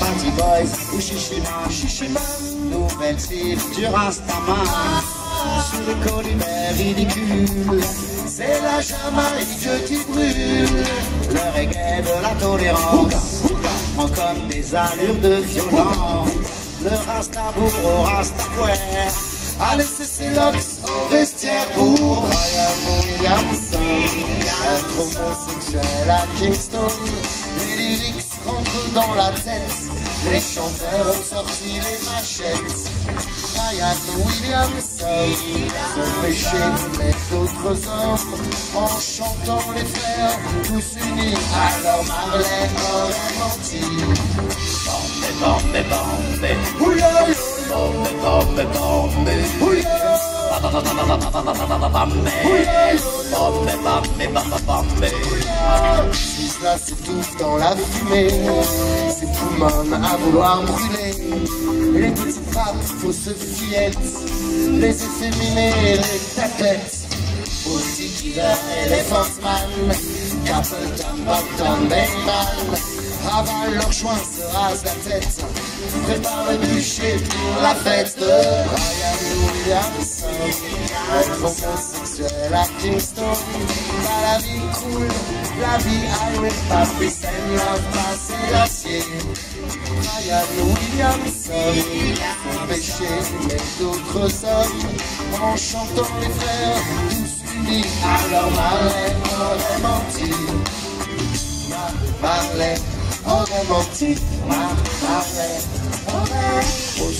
Party Boys ou Chichiman, Chichiman, nouvelle cible du Rastaman. Sous les collimets ridicules, c'est la Jamaïque qui brûle. Le reggae de la tolérance prend comme des allures de violence. Le Rastabour au Rastafouère a laissé ses locks au vestiaire pour Williamson. Un homosexuel à Kingston, les lyrics rentrent dans la tête. Les chanteurs ont sorti les machettes. Brian Williamson, son péché met d'autres hommes en chantant les frères tous unis. Alors Marlène aurait menti. Bombé, bombé, bombé. Bombé, bombé, bombé. Si cela s'étouffe dans la fumée, à vouloir brûler. Les petites frappes, fausses fillettes, les efféminés, les tapettes. Aussi Killer, Elephant Man, Capleton, Bottom, Bayman, avalent leurs joints, se rasent la tête, prépare le bûcher pour la fête de Williamson, homosexuel à Kingston, pas la vie cool, la vie highway, pas peace and love, passer l'acier. Ryan Williamson, son péché, mais d'autres hommes, en chantant les frères, tous unis, alors Marlène aurait menti. Marlène aurait menti, Marlène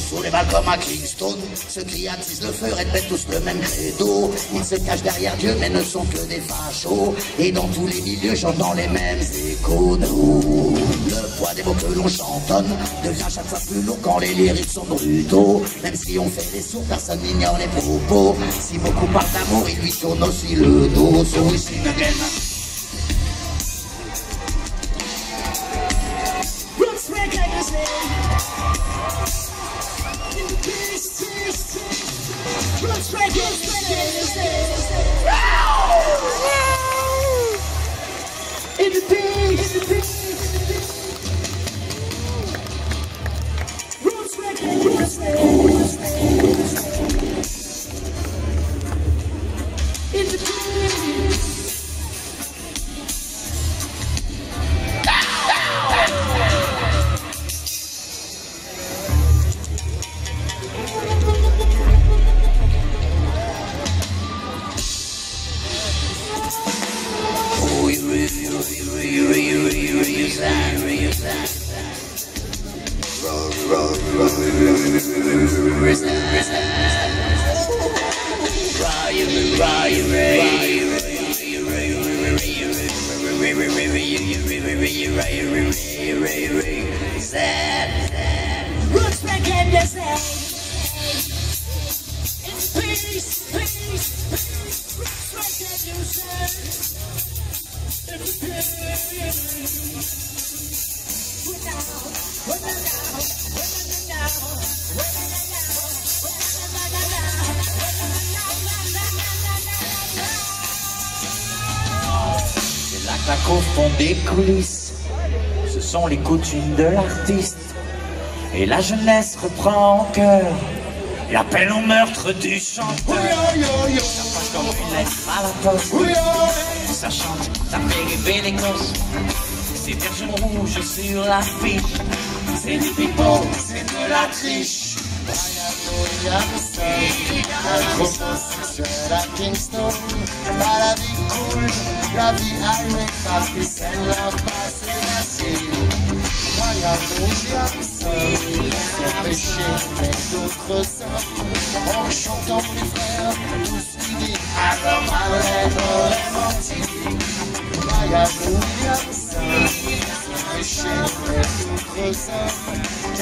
Sous les balcons à Kingston, ceux qui attisent le feu répètent tous le même credo. Ils se cachent derrière Dieu, mais ne sont que des fachos. Et dans tous les milieux, j'entends les mêmes échos. Le poids des mots que l'on chantonne devient chaque fois plus lourd quand les lyriques sont brutaux. Même si on fait des sourds, personne n'ignore les propos. Si beaucoup parlent d'amour, il lui tourne aussi le dos. So In the peace, in the peace. Roots back in the cause fond des coulisses. Ce sont les coutumes de l'artiste. Et la jeunesse reprend en cœur l'appel au meurtre du chanteur. Ça passe comme une lettre à la poste. Ça chante, ça fait rêver les gosses. C'est version rouge sur l'affiche. C'est du pipeau, c'est de la triche. Brian Williamson, un homosexuel à Kingston. Pas la vie cool, la vie highway, pas peace and love, passer l'acier. Brian Williamson, son péché, mais d'autres hommes, en chantant les frères, tous unis, alors Marlène aurait menti. Brian Williamson, son péché, mais d'autres hommes,